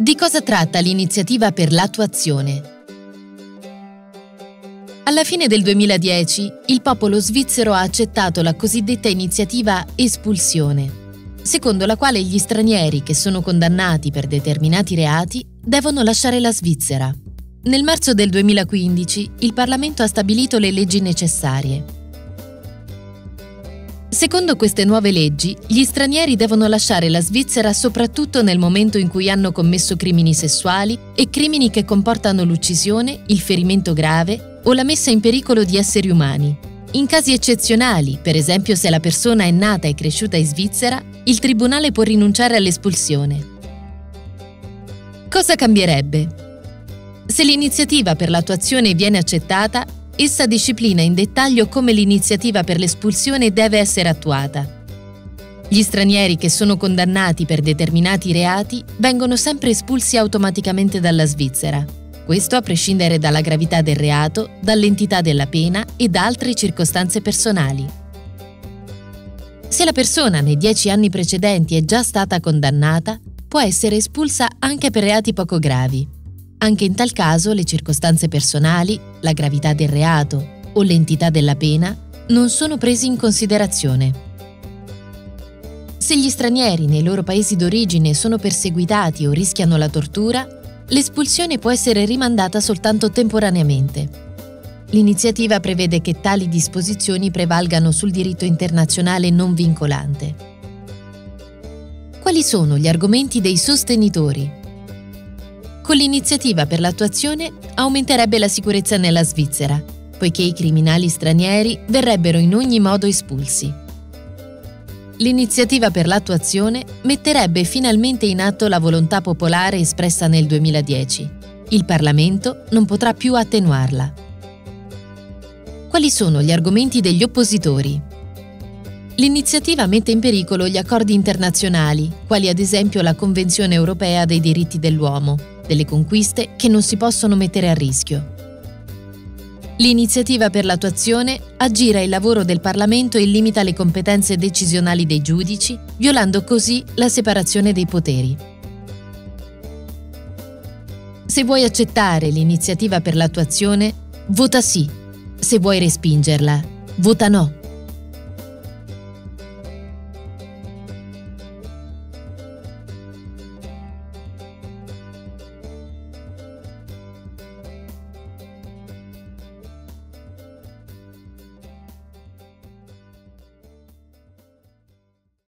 Di cosa tratta l'iniziativa per l'attuazione? Alla fine del 2010 il popolo svizzero ha accettato la cosiddetta iniziativa espulsione, secondo la quale gli stranieri che sono condannati per determinati reati devono lasciare la Svizzera. Nel marzo del 2015 il Parlamento ha stabilito le leggi necessarie Secondo queste nuove leggi, gli stranieri devono lasciare la Svizzera soprattutto nel momento in cui hanno commesso crimini sessuali e crimini che comportano l'uccisione, il ferimento grave o la messa in pericolo di esseri umani. In casi eccezionali, per esempio se la persona è nata e cresciuta in Svizzera, il Tribunale può rinunciare all'espulsione. Cosa cambierebbe? Se l'iniziativa per l'attuazione viene accettata, Essa disciplina in dettaglio come l'iniziativa per l'espulsione deve essere attuata. Gli stranieri che sono condannati per determinati reati vengono sempre espulsi automaticamente dalla Svizzera. Questo a prescindere dalla gravità del reato, dall'entità della pena e da altre circostanze personali. Se la persona nei dieci anni precedenti è già stata condannata, può essere espulsa anche per reati poco gravi. Anche in tal caso le circostanze personali, la gravità del reato o l'entità della pena non sono presi in considerazione. Se gli stranieri nei loro paesi d'origine sono perseguitati o rischiano la tortura, l'espulsione può essere rimandata soltanto temporaneamente. L'iniziativa prevede che tali disposizioni prevalgano sul diritto internazionale non vincolante. Quali sono gli argomenti dei sostenitori? Con l'iniziativa per l'attuazione aumenterebbe la sicurezza nella Svizzera, poiché i criminali stranieri verrebbero in ogni modo espulsi. L'iniziativa per l'attuazione metterebbe finalmente in atto la volontà popolare espressa nel 2010. Il Parlamento non potrà più attenuarla. Quali sono gli argomenti degli oppositori? L'iniziativa mette in pericolo gli accordi internazionali, quali ad esempio la Convenzione europea dei diritti dell'uomo, delle conquiste che non si possono mettere a rischio. L'iniziativa per l'attuazione aggira il lavoro del Parlamento e limita le competenze decisionali dei giudici, violando così la separazione dei poteri. Se vuoi accettare l'iniziativa per l'attuazione, vota sì. Se vuoi respingerla, vota no.